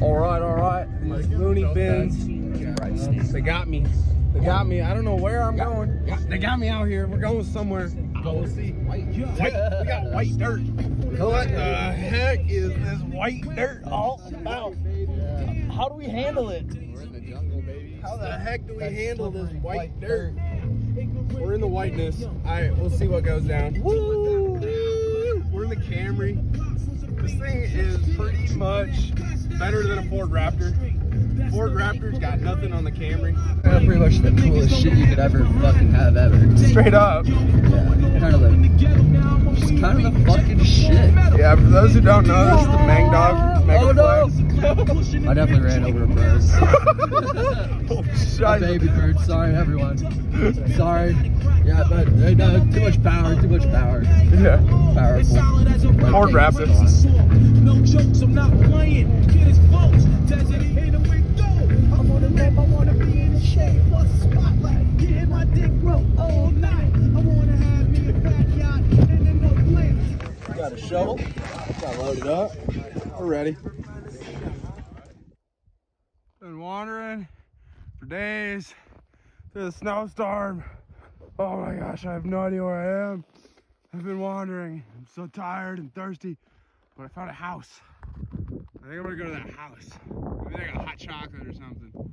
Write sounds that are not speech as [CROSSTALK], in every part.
All right, all right. These loony bins. They got me. They got me. I don't know where I'm going. They got me out here. We're going somewhere. We'll see. White, we got white dirt. What the heck is this white dirt all about? How do we handle it? We're in the jungle, baby. How the heck do we handle this white dirt? We're in the whiteness. All right, we'll see what goes down. Woo! We're in the Camry. This thing is pretty much better than a Ford Raptor. Ford Raptor's got nothing on the Camry. Kind pretty much the coolest shit you could ever fucking have ever. Straight up. Yeah, kind of the, just kind of the fucking shit. Yeah, for those who don't know, this is the Mang Dog Mega Oh no! Flex. I definitely ran over a bird. Oh, [LAUGHS] a baby bird. Sorry, everyone. Sorry. Yeah, but uh, no, too much power. Too much power. Yeah. Powerful. Ford Raptor. No jokes, I'm not playing. Get his votes. Desert here we go. I'm on the left, I wanna be in the shade. Plus spotlight. Getting my dick broke all night. I wanna have me a backyard and then no plans. Got a shovel. Got loaded up. We're ready. Been wandering for days through the snowstorm. Oh my gosh, I have no idea where I am. I've been wandering. I'm so tired and thirsty, but I found a house. I think I'm gonna go to that house. Maybe they got hot chocolate or something.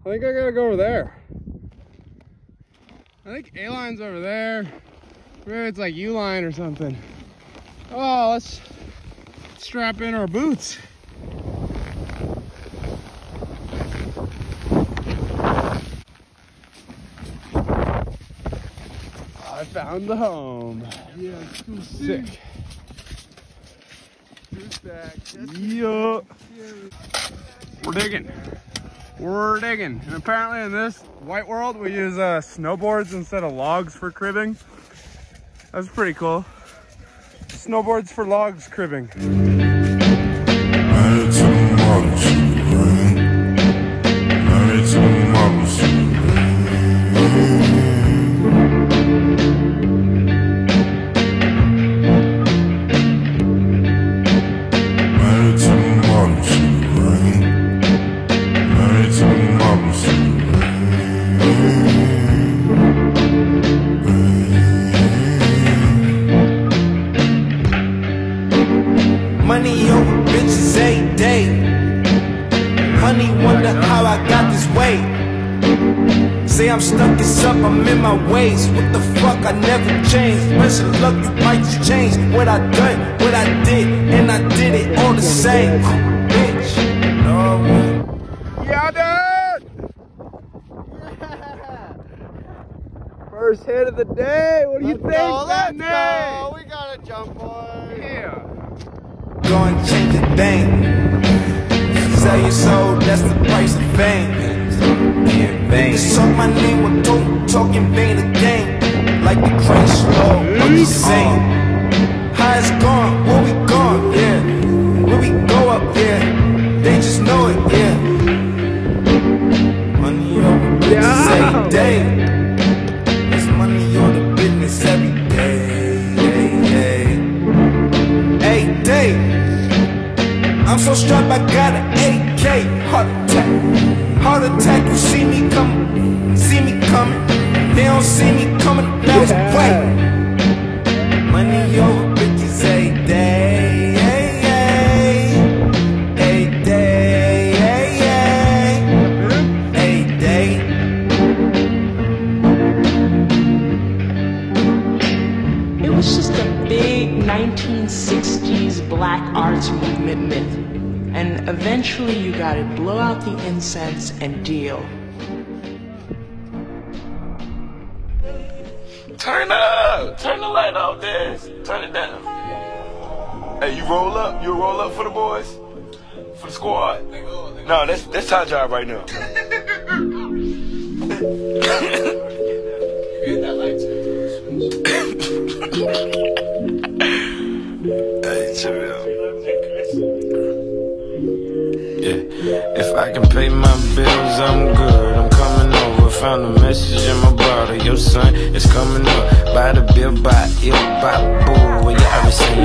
I think I gotta go over there. I think A-line's over there. Maybe it's like U-line or something. Oh, let's strap in our boots. I found the home. Yeah, Sick. Yup. We're digging. We're digging. And apparently in this white world, we use uh, snowboards instead of logs for cribbing. That's pretty cool. Snowboards for logs cribbing. Married to the Say I'm stuck in something, I'm in my ways. What the fuck, I never changed. Special luck, you might just change what I done, what I did, and I did it all the same. Bitch, no. Yeah, dude! [LAUGHS] First hit of the day. What do you think, Let's Batman? go. We got a jump boy. Yeah. Go and change a thing. Sell your soul, that's the price of fame. In vain. Niggas talk my name, but don't talk in vain again. Like the crazy slow, I'm saying. Gone, where we gone, yeah. Where we go up, yeah. They just know it, yeah. Money over bitches every day. There's money on the business every day. Hey, day. I'm so strapped, I got an AK. Heart. Heart attack, you see me coming. See me coming. They don't see me coming a thousand way. Money over bitches every day. Hey, hey. Hey, day. Hey, hey. Hey, day. It was just a big 1960s black arts movement myth. And eventually you gotta blow out the incense and deal. Turn up! Turn the light off, Dez. Turn it down. Hey, you roll up? You roll up for the boys? For the squad? No, that's that's our job right now. I can pay my bills, I'm good. I'm coming over. Found a message in my bottle. Your son is coming up. By the bill, by ill, by boo. Well, you ever seen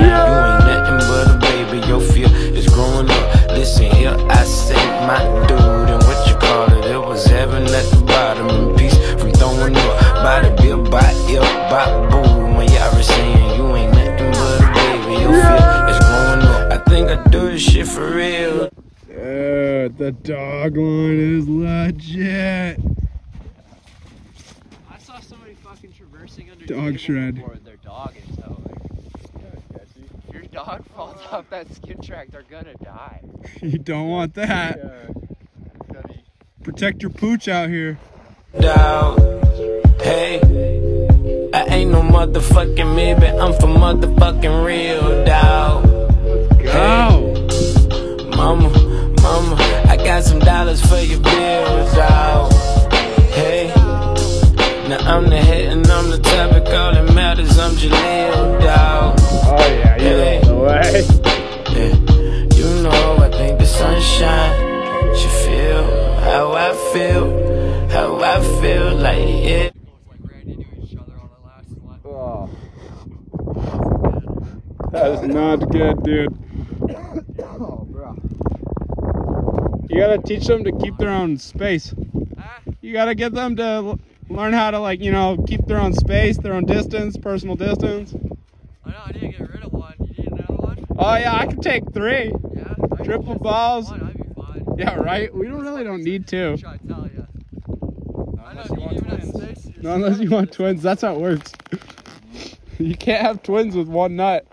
the dog line is legit. I saw somebody fucking traversing under Dog shred. their dog and so like, if your dog falls [LAUGHS] off that skid track, they're gonna die. [LAUGHS] You don't want that. Protect your pooch out here. Dog, hey, I ain't no motherfucking me, but I'm for motherfucking real, dog. Dollars for your bills, dog. Hey, now I'm the head and I'm the topic, all that matters, I'm Jaleel, dog. Oh yeah, you Hey. the way. Yeah, you know, I think the sunshine should feel how I feel, how I feel like it. Oh. That is not good, dude. Oh, bro. You gotta teach them to keep their own space. You gotta get them to learn how to like, you know, keep their own space, their own distance, personal distance. I know, I need to get rid of one. You need another one? Oh yeah, I can take three. Yeah? Triple balls. One, I'd be fine. Yeah, right. We don't really don't need two. Try to tell you. I know, you even have Not unless you want twins. That's how it works. [LAUGHS] You can't have twins with one nut.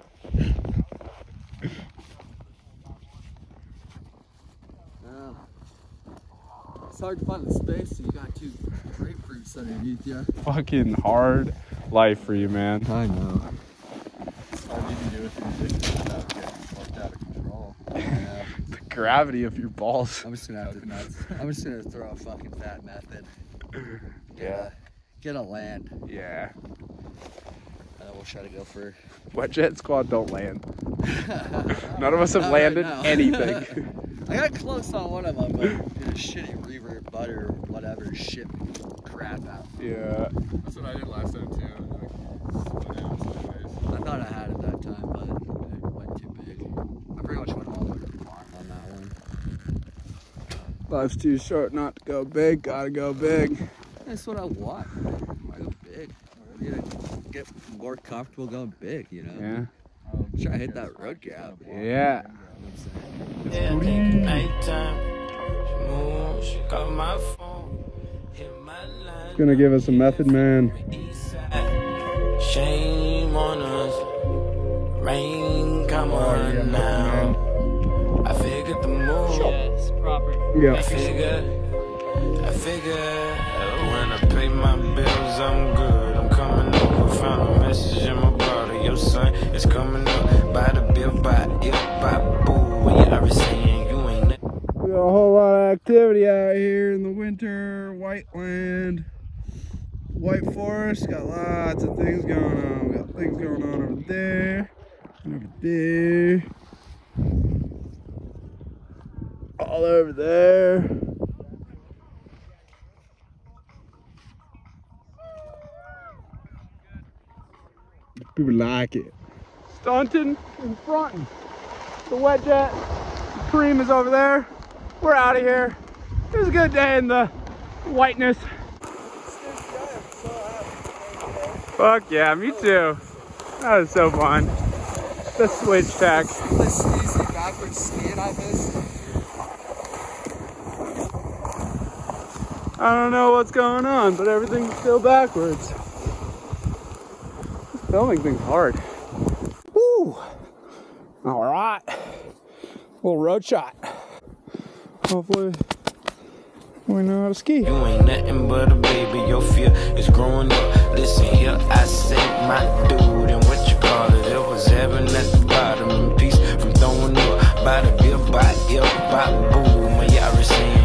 Yeah. It's hard to find the space, so you got two grapefruits underneath you. Fucking hard life for you, man. I know. [LAUGHS] The gravity of your balls. I'm just gonna have to. I'm just gonna throw a fucking fat method. Get Yeah. a, get a land, Yeah. and then we'll try to go for. Wet Jet Squad don't land. [LAUGHS] None of us have Not right landed anything. [LAUGHS] I got close on one of them, but did a shitty reverb butter, whatever, shit crap out. yeah. That's what I did last time too. Like, split. I thought I had it that time, but it went too big. I pretty much went all the way to the farm on that one. Life's too short not to go big. Gotta go big. That's what I want. I go big. I need to get more comfortable going big, you know? Yeah. Try to hit that road gap. Yeah. Yeah, I think nighttime. She she call my phone. Hit my line. Gonna give us a method, man. Shame on us. Rain, come on now. I figured the move. Yes, proper. I Yeah. figured, I figured when I pay my bills, I'm good. I'm activity out here in the winter. White land, white forest. Got lots of things going on. We got things going on over there and over there. All over there. People like it. Stunting and fronting. The wet jet. the Cream is over there. We're out of here. It was a good day in the whiteness. Fuck yeah, me too. That was so fun. The switch tack. The sneezy backwards I missed. I don't know what's going on, but everything's still backwards. This filming thing's hard. Woo! All right. Little road shot. Hopefully, we know how to ski. You ain't nothing but a baby, your fear is growing up. Listen here, I say my dude, and what you call it? It was heaven at the bottom, peace from throwing up. By the bill, by ill, by boom. Y'all was saying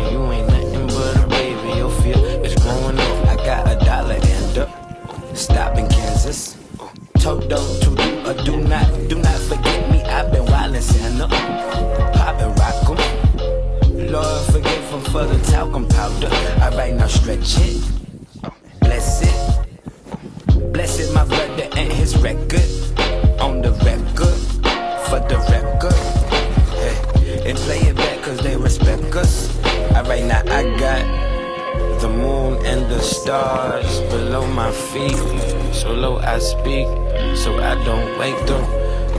stars below my feet. So low I speak, so I don't wake them.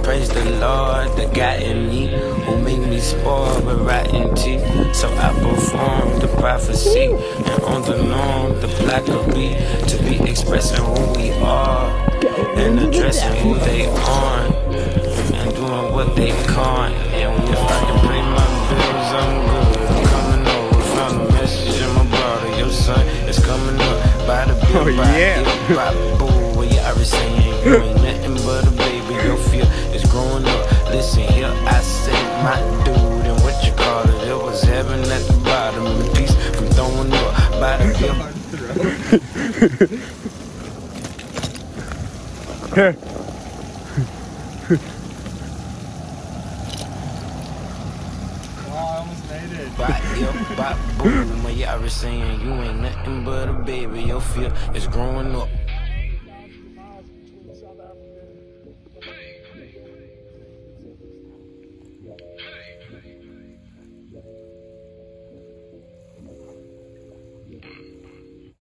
Praise the Lord, that God in me who made me spoil with rotten teeth. So I perform the prophecy and on the norm, the black will be to be expressing who we are and addressing who they are and doing what they can't. And I can Oh, yeah. boo. You already saying you ain't nothing but a baby. Your fear is growing up. Listen here, I said my dude, and what you call it? It was heaven at the bottom, peace from throwing up by the bill. [LAUGHS] Here. Bop, bop, boom. You already saying you ain't nothing but a baby. Your fear is growing up.